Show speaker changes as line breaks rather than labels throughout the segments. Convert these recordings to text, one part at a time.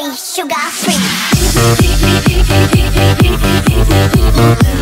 free, sugar free.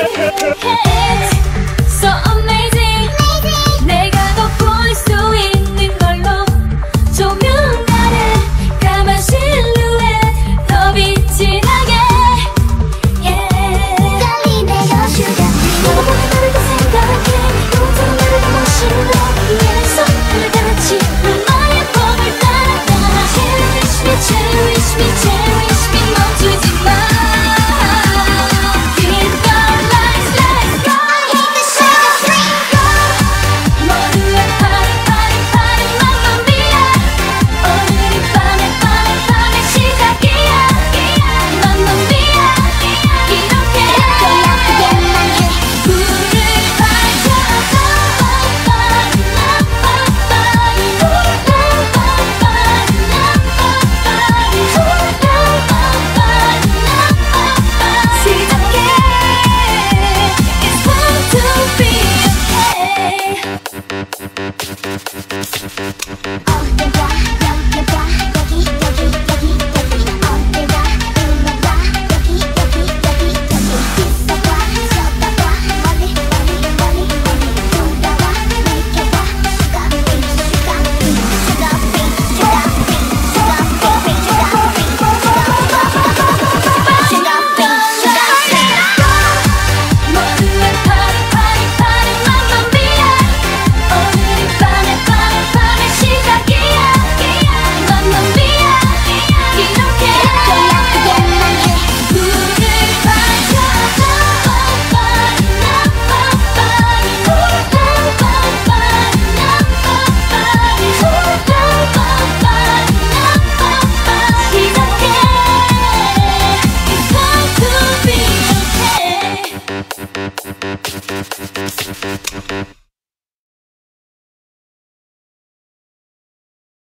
Yeah. Thank you.